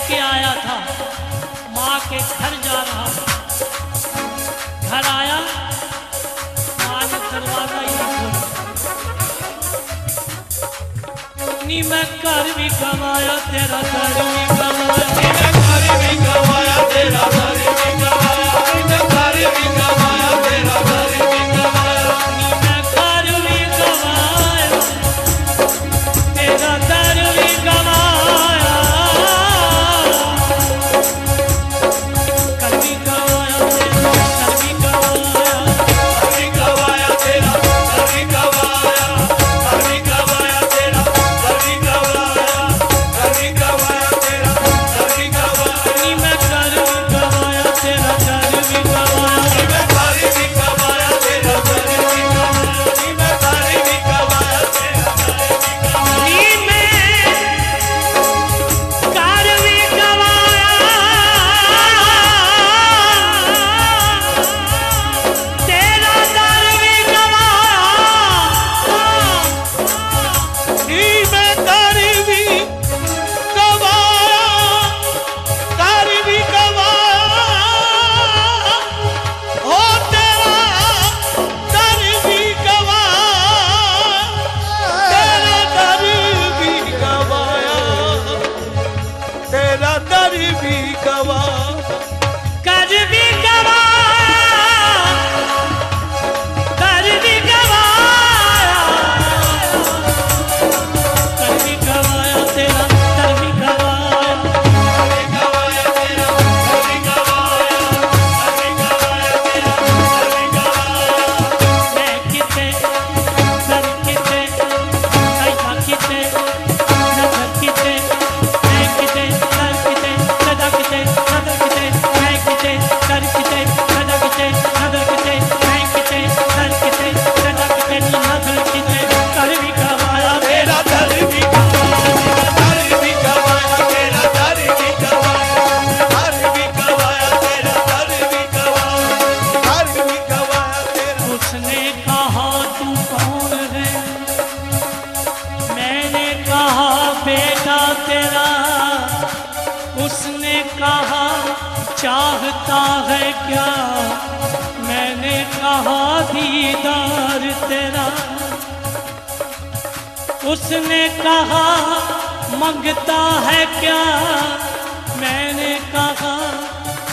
लेके आया था। माँ के घर जा रहा था। घर आया, माँ ने दरवाज़ा ही नहीं मैं कर भी कमाया, तेरा कर भी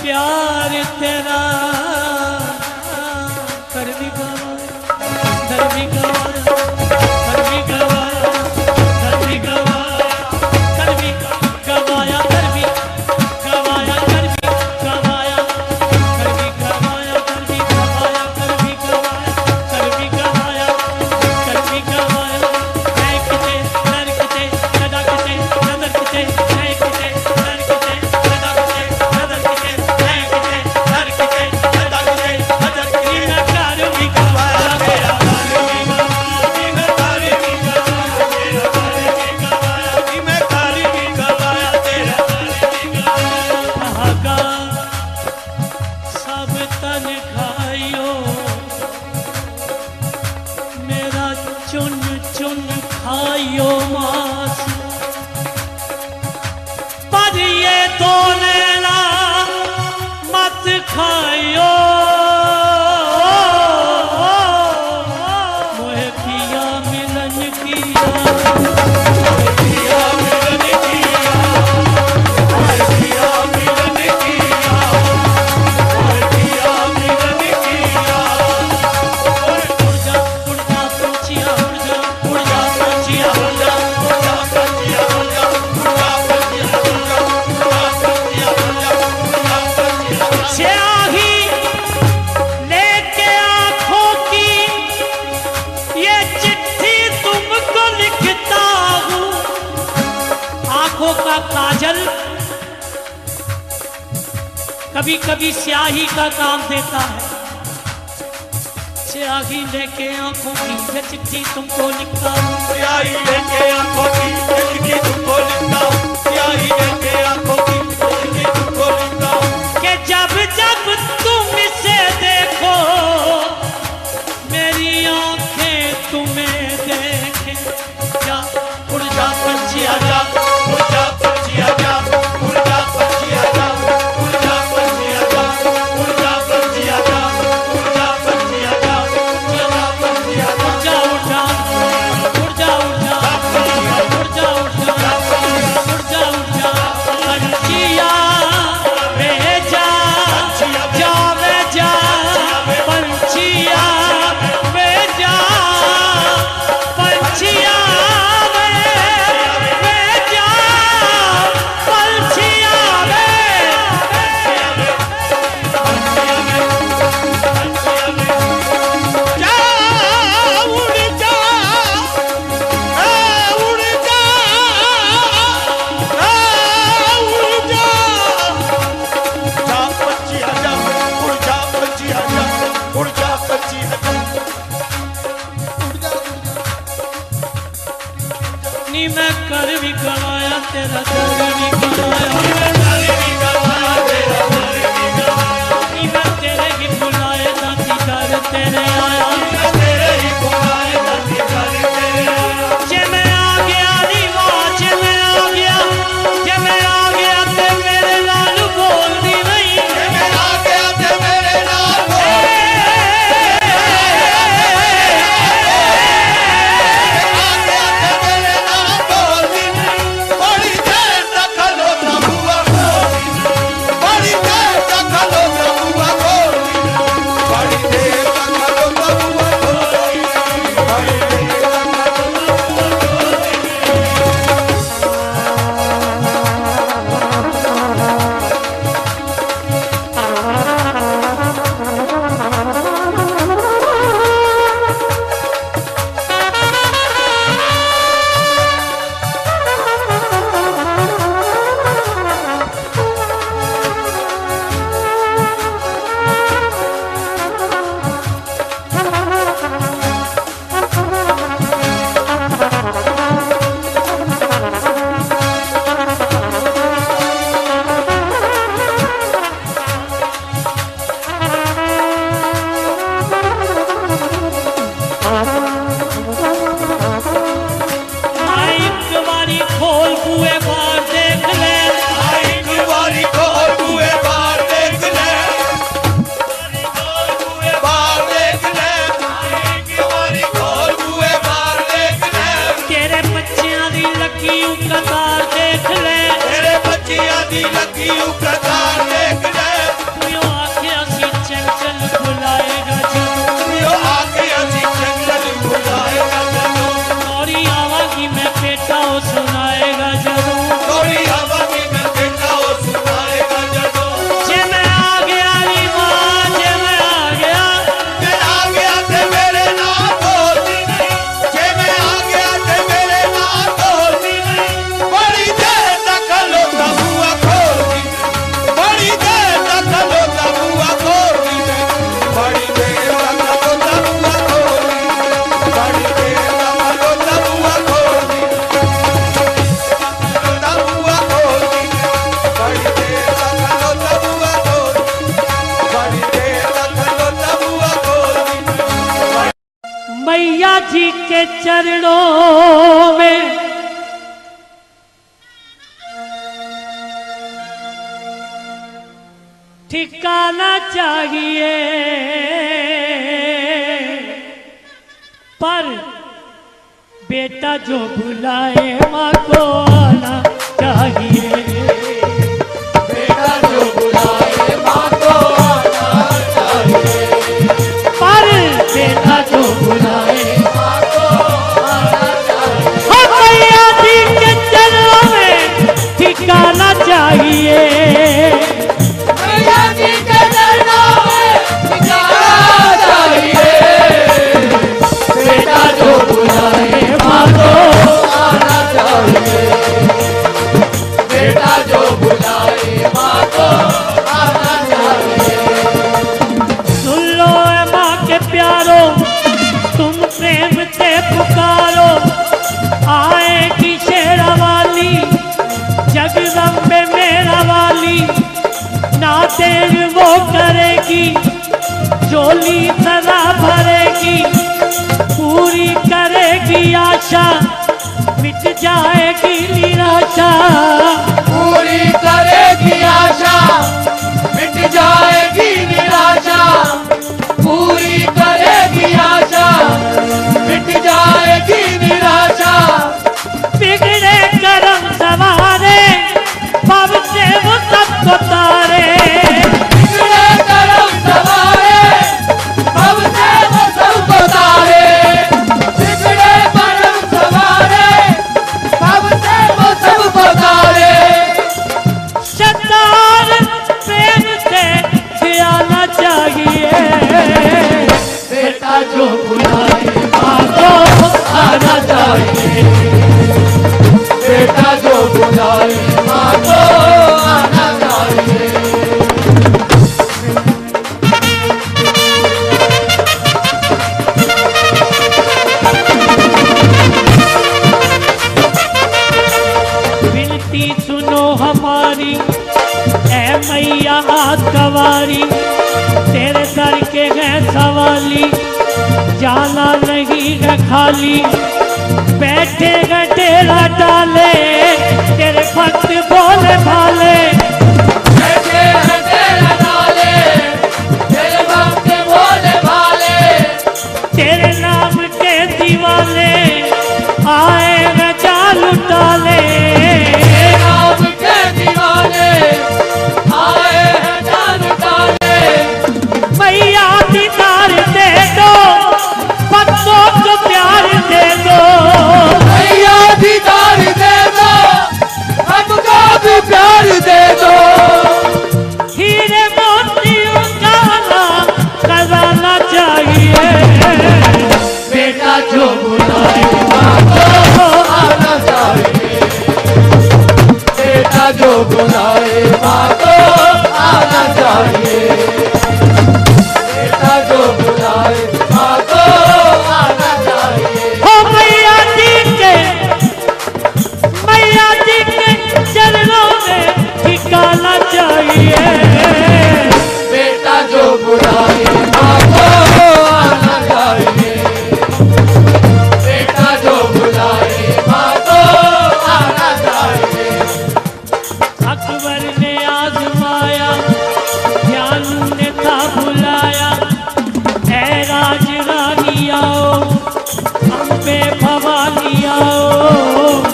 प्यार तेरा का काम देता है। स्याही लेके आँखों की ये चिट्ठी तुमको लिखता हूँ। स्याही लेके आँखों की ये चिट्ठी तुमको लिखता हूँ। स्याही लेके आँखों की ये चिट्ठी तुमको लिखता हूँ। कि जब जब चरणों में। ठिकाना चाहिए पर बेटा जो बुलाए माँ को आना चाहिए बच जाएगी।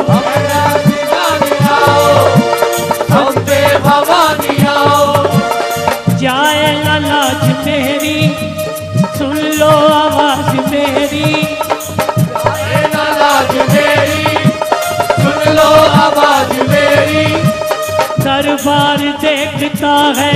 हमारा दीवानी हम पे भवानी आओ जाए लाज मेरी, सुन लो आवाज़ मेरी, सुन लो आवाज़ मेरी। दरबार देखता है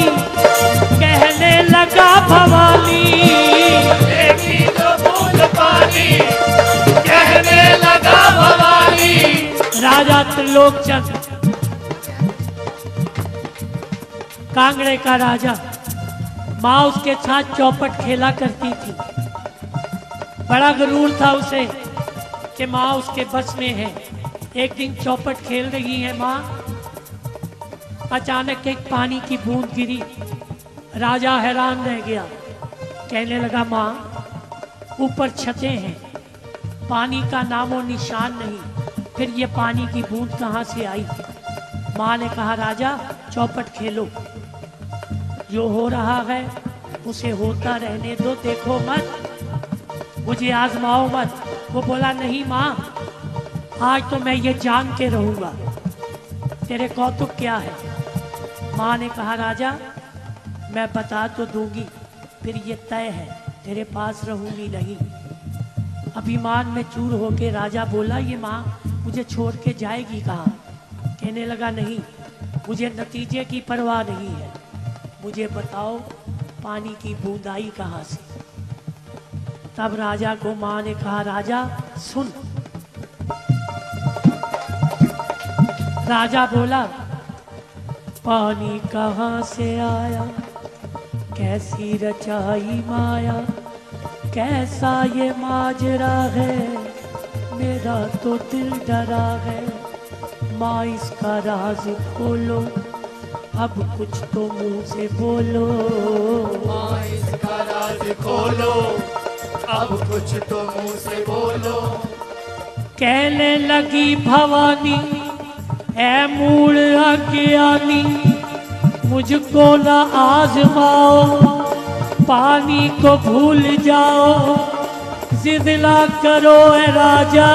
कहने लगा भवानी। देखी पानी कहने लगा भवानी। राजा त्रिलोकचंद कांगड़े का राजा माँ उसके साथ चौपट खेला करती थी। बड़ा गरूर था उसे कि माँ उसके बस में है। एक दिन चौपट खेल रही है माँ अचानक एक पानी की बूंद गिरी। राजा हैरान रह गया। कहने लगा, माँ, ऊपर छतें हैं। पानी का नामो निशान नहीं। फिर ये पानी की बूंद कहाँ से आई? माँ ने कहा, राजा, चौपट खेलो। जो हो रहा है, उसे होता रहने दो। देखो मत। मुझे आजमाओ मत। वो बोला, नहीं माँ, आज तो मैं ये जान के रहूँगा। तेरे कौतुक क्या है? माँ ने कहा, राजा, मैं बता तो दूँगी, फिर ये तय है, तेरे पास रहूँगी नहीं। अभिमान में चूर होके राजा बोला, ये माँ मुझे छोड़ के जाएगी कहा? कहने लगा, नहीं, मुझे नतीजे की परवाह नहीं है। मुझे बताओ, पानी की बूंद आई कहाँ से? तब राजा को माँ ने कहा, राजा, सुन। राजा बोला पानी कहाँ से आया? कैसी रचाई माया? कैसा ये माजरा है? मेरा तो दिल डरा है। माँ इसका राज खोलो। अब कुछ तो मुँह से बोलो। माँ इसका राज खोलो। अब कुछ तो मुँह से बोलो। कहने लगी भवानी ऐ मूल अज्ञानी मुझको न आजमाओ पानी को भूल जाओ जिद ना करो है राजा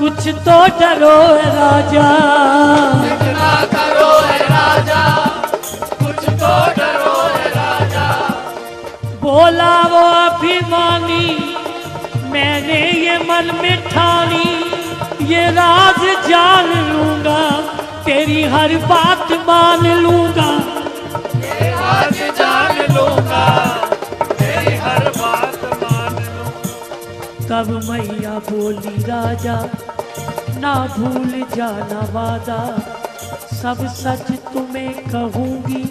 कुछ तो डरो ए राजा। करो है राजा कुछ तो डरो है राजा। बोला वो अभिमानी मैंने ये मन में ठानी ये राज जान लूँगा तेरी हर बात मान लूँगा। आज जान लूँगा तेरी हर बात मान लूँगा। तब मैया बोली राजा ना भूल जाना वादा। सब सच तुम्हें कहूँगी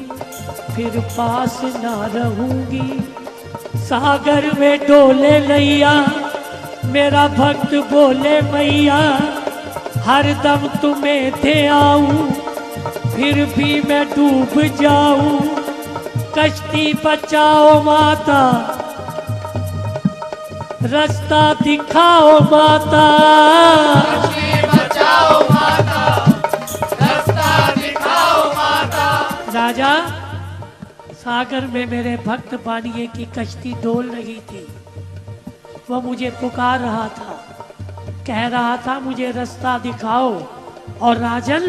फिर पास ना रहूँगी। सागर में डोले नैया मेरा भक्त बोले मैया हर दम तुम्हें दे आऊँ फिर भी मैं डूब जाऊँ। कश्ती बचाओ माता रास्ता दिखाओ माता। कश्ती बचाओ माता रास्ता दिखाओ माता। राजा सागर में मेरे भक्त बानिए की कश्ती डोल रही थी। वह मुझे पुकार रहा था। कह रहा था, मुझे रास्ता दिखाओ। और राजन,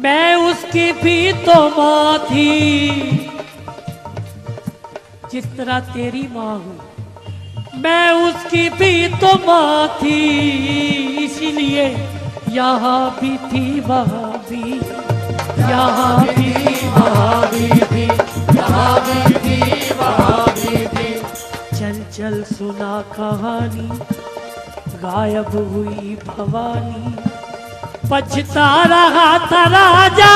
मैं उसकी भी तो माँ थी, जिस तरह तेरी माँ हूँ। मैं उसकी भी तो माँ थी, इसीलिए यहाँ भी थी, वहाँ भी, यहाँ भी, वहाँ भी। थी थी वहाँ थी चल चल सुना कहानी, गायब हुई भवानी। पछता रहा था राजा,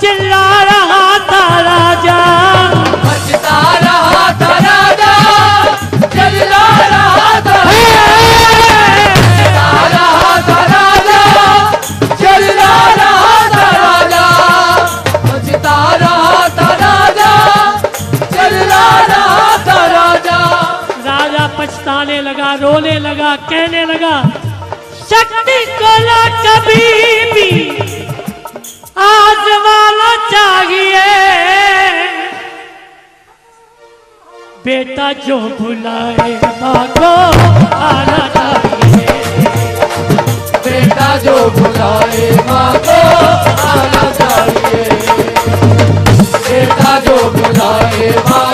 चिल्ला रहा था राजा। बचता जो बुलाए मागो, आना चाहिए। बेटा जो बुलाए मागो, आना चाहिए। बेटा जो बुलाए माँ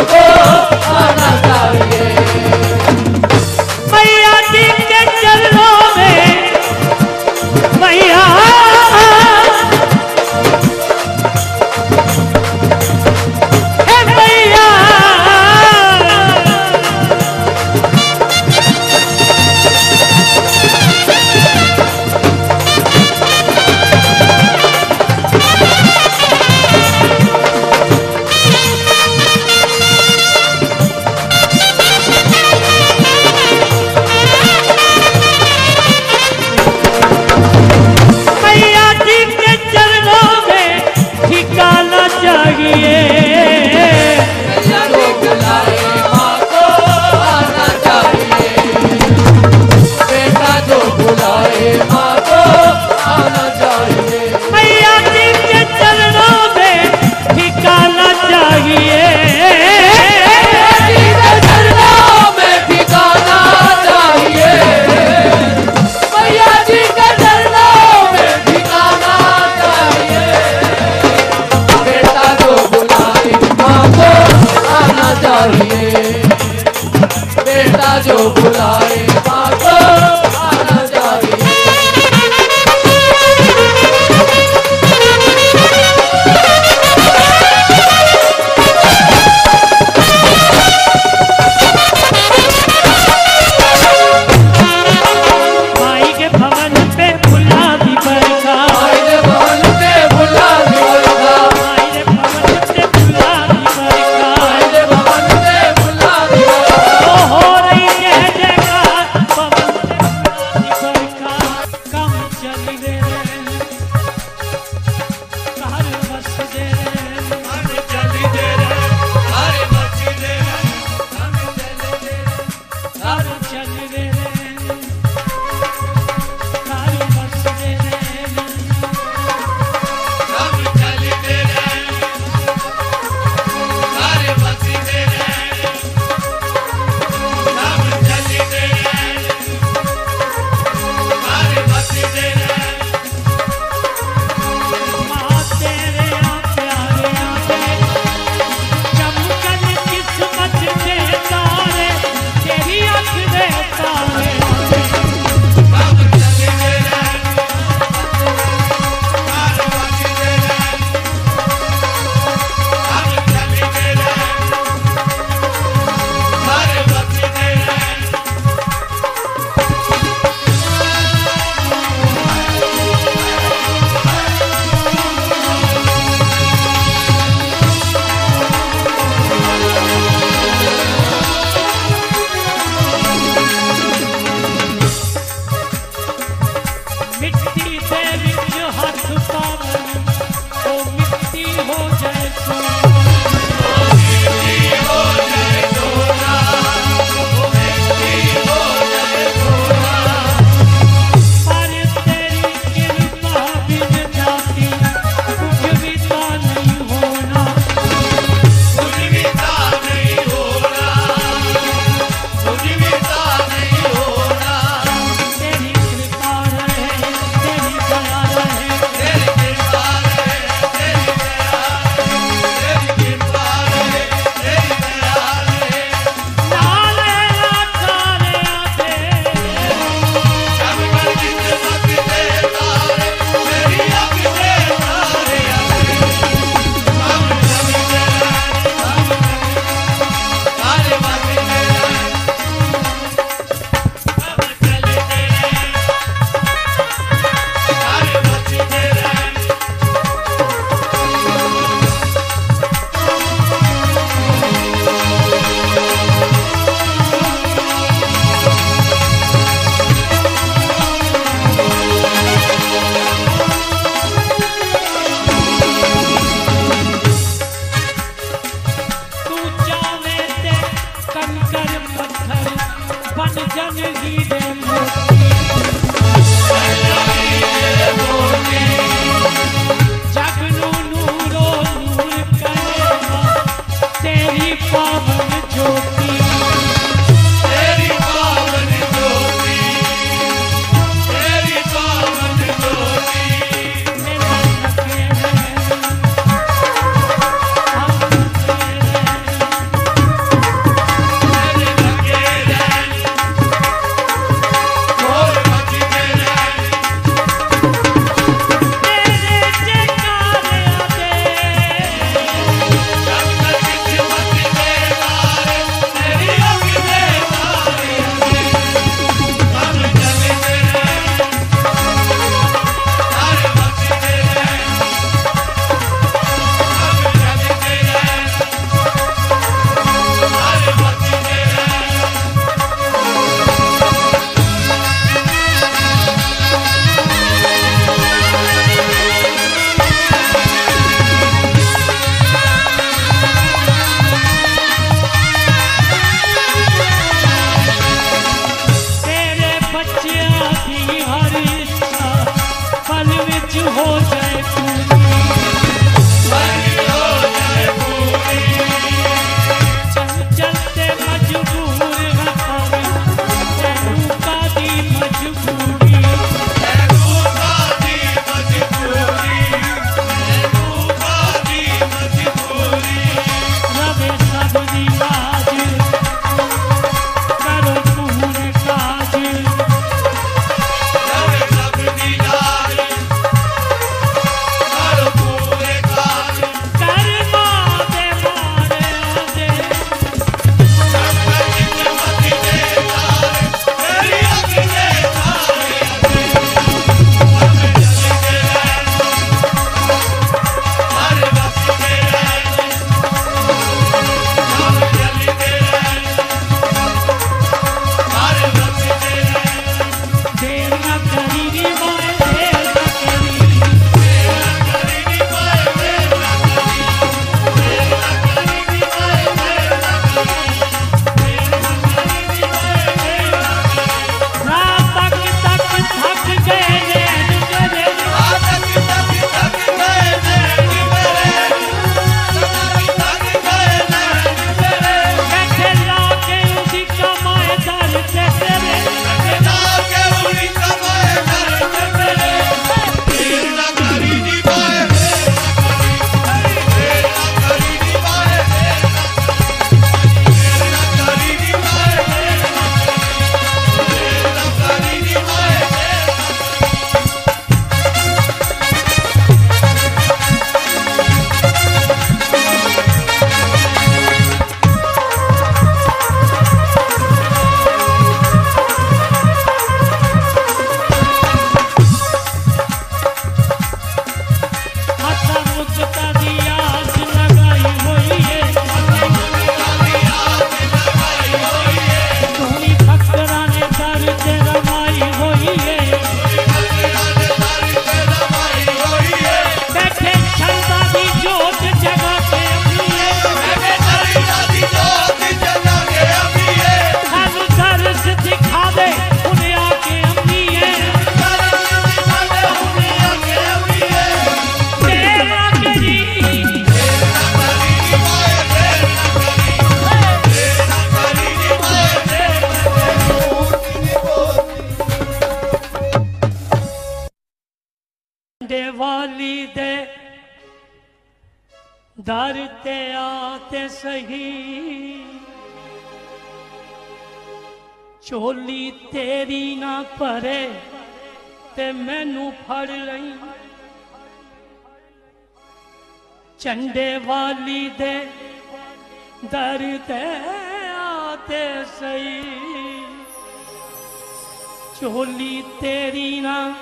ਤੇਰੀ ਨਾ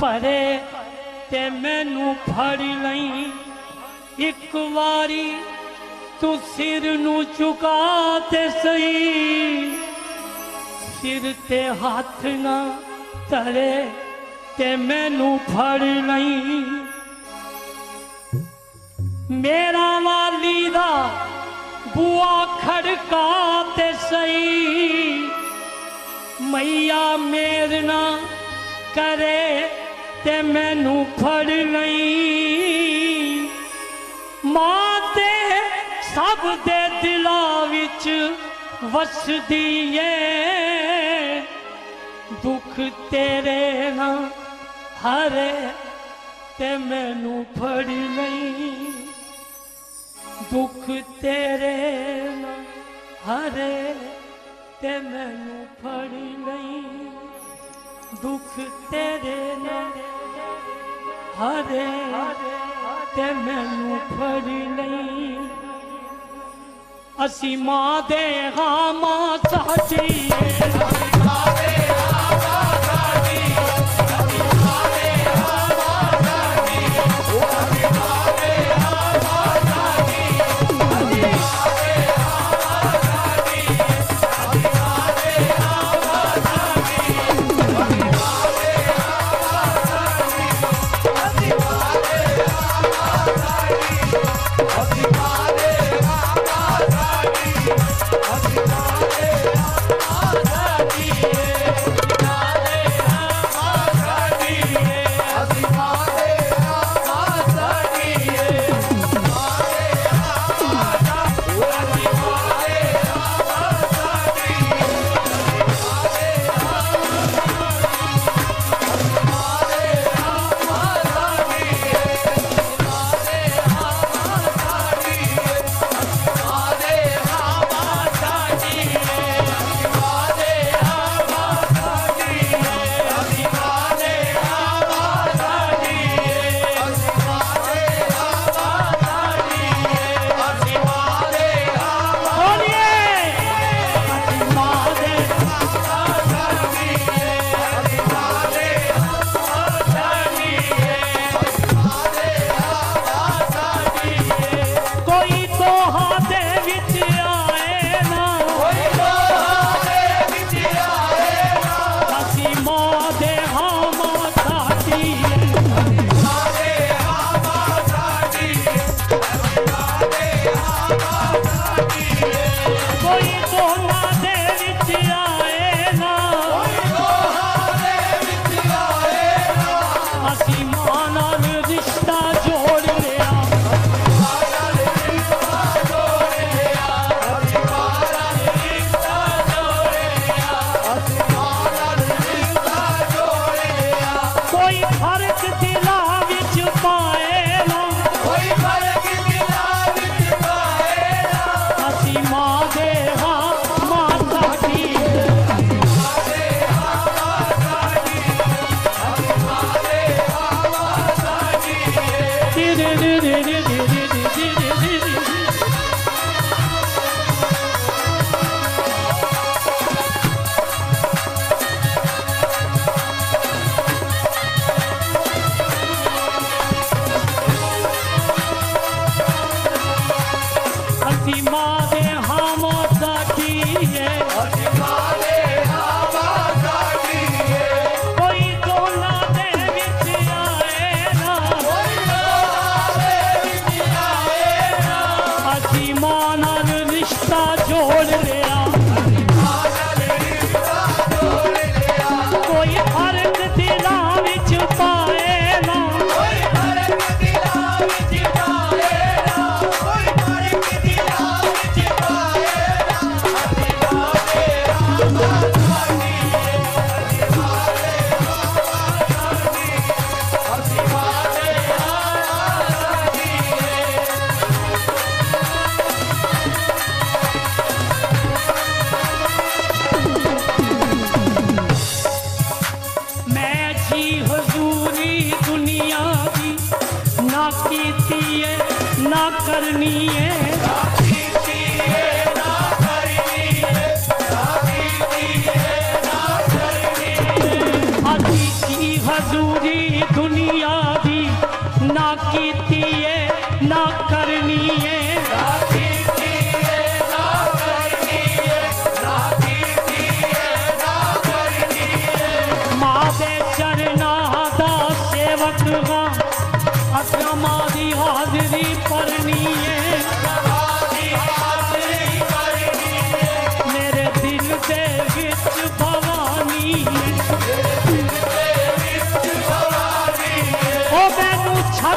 ਭਰੇ ਤੇ ਮੈਨੂੰ ਫੜ ਲਈ। ਇੱਕ ਵਾਰੀ ਤੂੰ ਸਿਰ ਨੂੰ ਝੁਕਾ ਤੇ ਸਹੀ। ਸਿਰ ਤੇ ਹੱਥ ਨਾ ਧਰੇ ਤੇ ਮੈਨੂੰ ਫੜ ਲਈ। ਮੇਰਾ ਵਾਲੀ ਦਾ ਬੂਆ ਖੜਕਾ ਤੇ ਸਹੀ। ਮਈਆ ਮੇਰ ਨਾ ਕਰੇ ਤੇ ਮੈਨੂੰ ਫੜ ਲਈ ਮਾਂ ਤੇ ਸਭ ਦੇ ਦਿਲਾਂ ਵਿੱਚ ਵਸਦੀ ਏ। ਦੁੱਖ ਤੇਰੇ ਨਾਲ ਹਰੇ ਤੇ ਮੈਨੂੰ ਫੜ ਲਈ ਦੁੱਖ ਤੇਰੇ ਨਾਲ ਹਰੇ ਤੇ ਮੈਨੂੰ ਫੜ ਲਈ ਦੁੱਖ ਤੇਰੇ ਨਾ ਹਰੇ ਤੇ ਮੈਨੂੰ ਫੜ ਲਈ ਅਸੀਂ ਮਾਂ ਦੇ ਹਾਂ ਮਾਂ ਸਾਡੀ ਏ।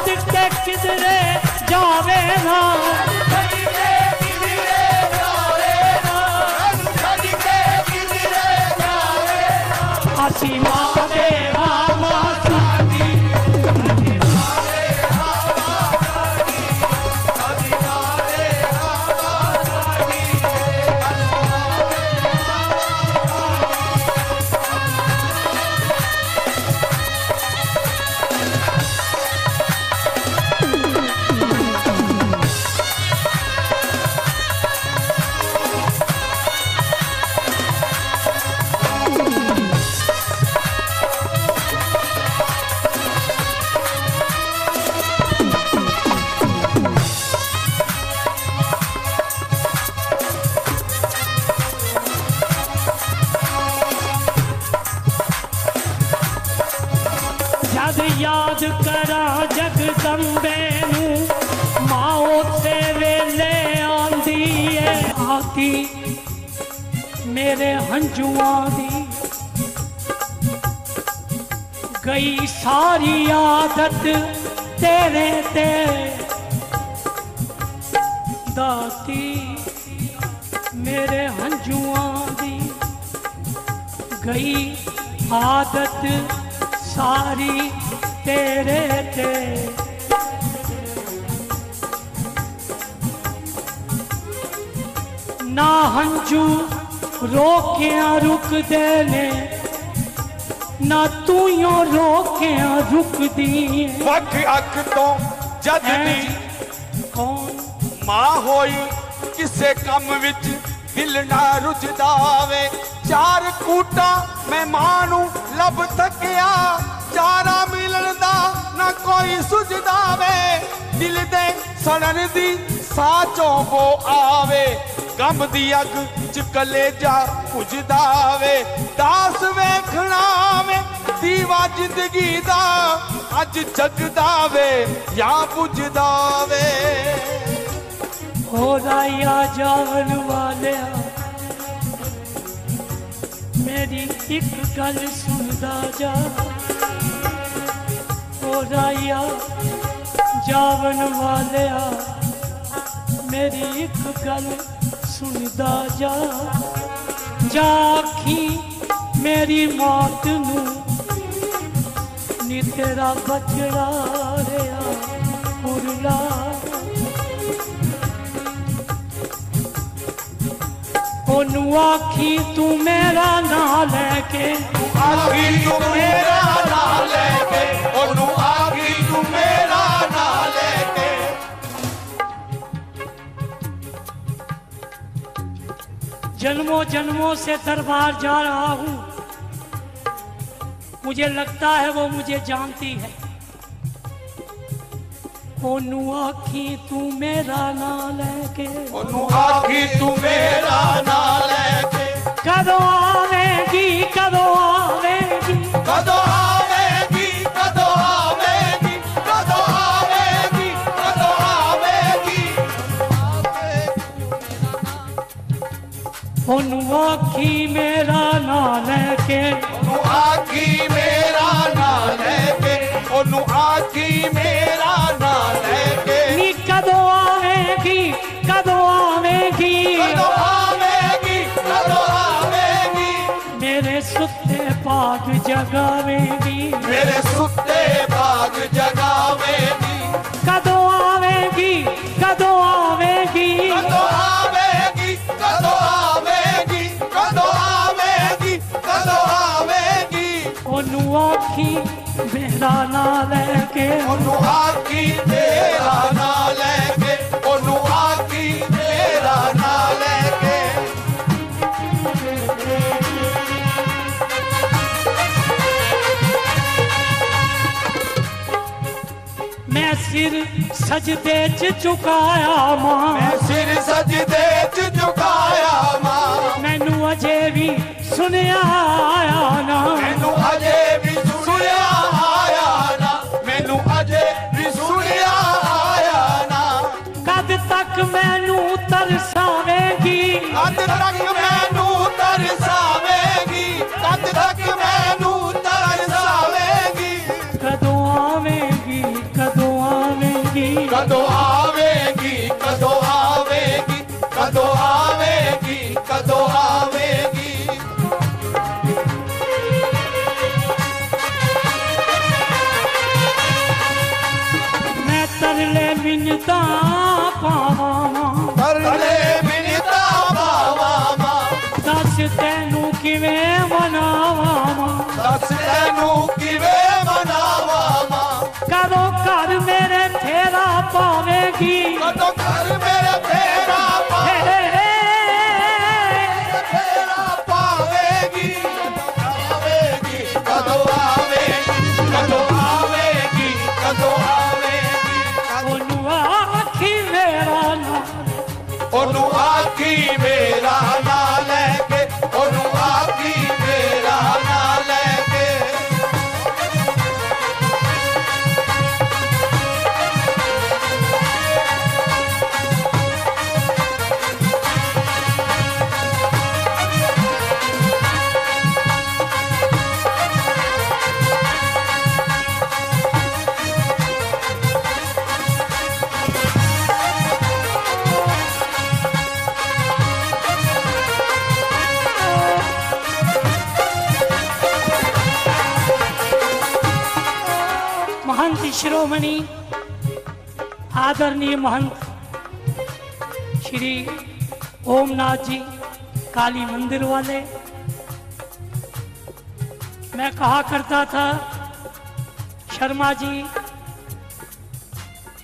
छद किधरे जावे ना। हथ तेरे ते। दाती मेरे हंजुआ दी गई आदत सारी तेरे ते। ना हंजू रोकिया रुक देने ਨਾ ਤੂੰ ਯੋ ਰੋਕਿਆ ਰੁਕਦੀ ਵੱਖ ਅੱਖ ਤੋਂ ਜਦ? ਦੀ ਕੌਣ? ਮਾਂ ਹੋਈ ਕਿਸੇ ਕੰਮ ਵਿੱਚ ਦਿਲ ਨਾ ਰੁਝਦਾ ਵੇ। ਚਾਰ ਕੂਟਾ ਮੈਂ ਮਾਂ ਨੂੰ ਲੱਭ ਥੱਕਿਆ। ਚਾਰਾ ਮਿਲਣ ਦਾ ਨਾ ਕੋਈ ਸੁਝਦਾ ਵੇ। ਦਿਲ ਦੇ ਸੜਨ ਦੀ ਸਾਹ ਚੋਂ ਬੋ ਆਵੇ। ਗਮ ਦੀ ਅੱਗ ਚ ਕਲੇਜਾ ਪੁੱਜਦਾ ਵੇ ਦਾਸ ਵੇਖਣਾ ਵੇ, ਦੀਵਾ ਜ਼ਿੰਦਗੀ ਦਾ ਅੱਜ ਜਗਦਾ ਵੇ ਜਾਂ ਪੁੱਜਦਾ ਵੇ ਹੋ ਰਾਇਆ ਜਾਵਨ ਵਾਲਿਆ, ਮੇਰੀ ਇੱਕ ਗੱਲ ਸੁਣਦਾ ਜਾ। ਹੋ ਰਾਇਆ ਜਾਵਨ ਵਾਲਿਆ, ਮੇਰੀ ਇੱਕ ਗੱਲ ਸੁਣਦਾ ਜਾ। ਜਾਖੀ ਮੇਰੀ ਮੌਤ ਨੂੰ ਨੀ ਤੇਰਾ ਬਚੜਾ ਰਿਆ ਉਰਲਾ। ਉਹਨੂੰ ਆਖੀ, ਤੂੰ ਮੇਰਾ ਨਾਂ ਲੈ ਕੇ। ਆਖੀ, ਤੂੰ ਮੇਰਾ ਨਾਂ ਲੈ ਕੇ, ਉਹਨੂੰ जन्मों जन्मों से दरबार जा रहा हूँ। मुझे लगता है वो मुझे जानती है। ओनू आखी तू मेरा ना लेके ओनू आखी तू मेरा ना लेके कदों आवेगी कदो आवेगी। कदों आवेगी उन मेरा ना लेके आखी मेरा ना लेके आखी मेरा ना लेके नी आवेगी कदो आवेगी आवेगी कदो मेरे सुत्ते पाग जगावेगी मेरे सुत्ते ਉਹਨੂੰ ਆਖੀ ਤੇਰਾ ਨਾਂ ਲੈ ਕੇ ਉਹਨੂੰ ਆਖੀ ਤੇਰਾ ਨਾਂ ਲੈ ਕੇ ਮੈਂ ਸਿਰ ਸਜਦੇ ਚ ਝੁਕਾਇਆ ਮਾਂ ਮੈਂ ਸਿਰ ਸਜਦੇ ਚ ਝੁਕਾਇਆ ਮਾਂ ਮੈਨੂੰ ਅਜੇ ਵੀ ਸੁਣਿਆ ਆਇਆ ਨਾ ਮੈਨੂੰ ਅਜੇ ਵੀ महंत श्री ओमनाथ जी काली मंदिर वाले। मैं कहा करता था शर्मा जी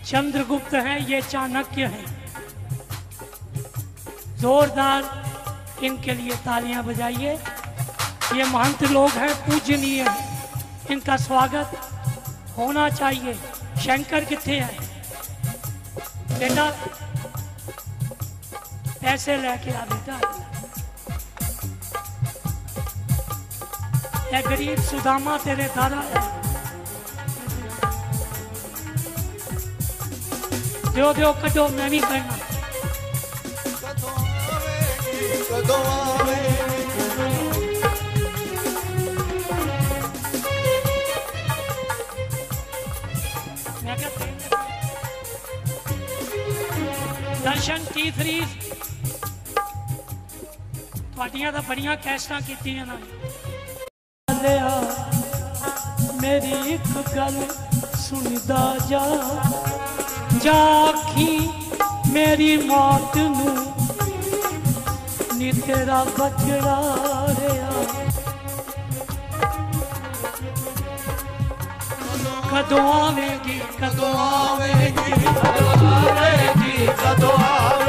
चंद्रगुप्त हैं, ये चाणक्य हैं। जोरदार इनके लिए तालियाँ बजाइए। ये महंत लोग हैं, पूजनीय इनका स्वागत होना चाहिए। शंकर कितने है? बेटा, पैसे लेके आ बेटा। ये गरीब सुदामा तेरे दादा है। दो दो कटो, मैं भी करना। कदों आवे। ਦਰਸ਼ਨ ਟੀ3 ਤੁਹਾਡੀਆਂ ਤਾਂ ਬੜੀਆਂ ਕੈਸਟਾਂ ਕੀਤੀਆਂ ਨਾ। ਲਿਆ ਮੇਰੀ ਇੱਕ ਗੱਲ ਸੁਣਦਾ ਜਾ। ਜਾਖੀ ਮੇਰੀ ਮੌਤ ਨੂੰ ਨੀ ਤੇਰਾ ਬਚੜਾ ਰਿਆ। ਕਦੋਂ ਆਵੇਂਗੀ ਕਦੋਂ ਆਵੇਂਗੀ? की सदवा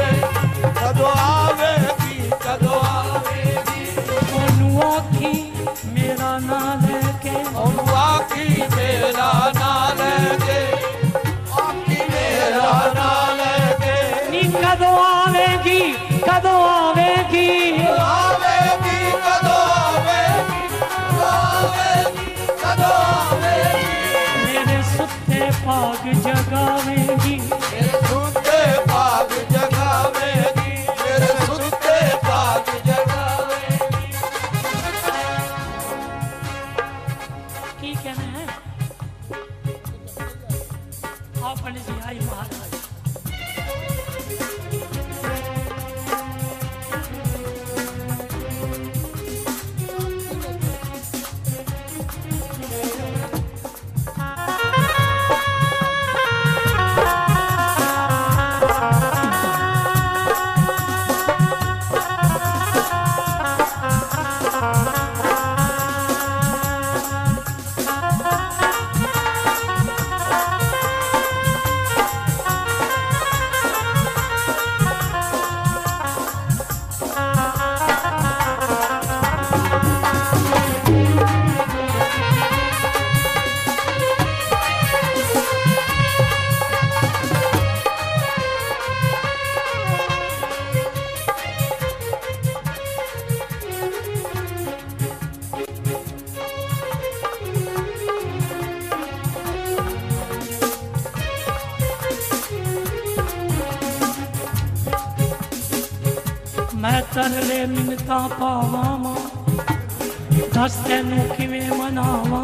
बनावा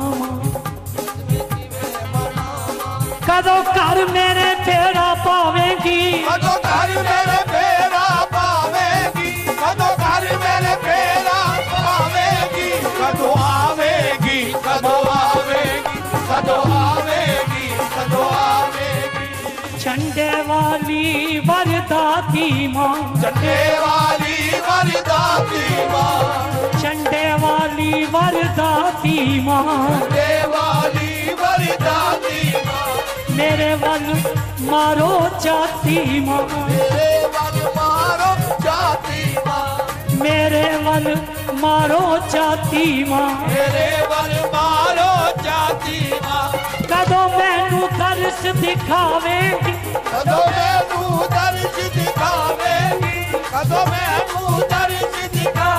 कदो कर मेरे फेरा पावेगी। कदो कर मेरे फेरा पावेगी। कदो कर मेरे फेरा पावेगी। कदो आवेगी कदो आवेगी कदो आवेगी कदो आवेगी। झंडे वाली बरदाती माँ। झंडे वाली वरदाती माँ। चंडे वाली वरदाती माँ। चंडे वाली वरदाती माँ। मेरे वन मारो जाती माँ। मेरे वन मारो जाती माँ। मेरे वन मारो जाती माँ। मेरे वन मारो जाती माँ। कदों मैनू दर्श दिखावे। कदों मैनू दर्श दिखावे। खगों में हम उतर दिखा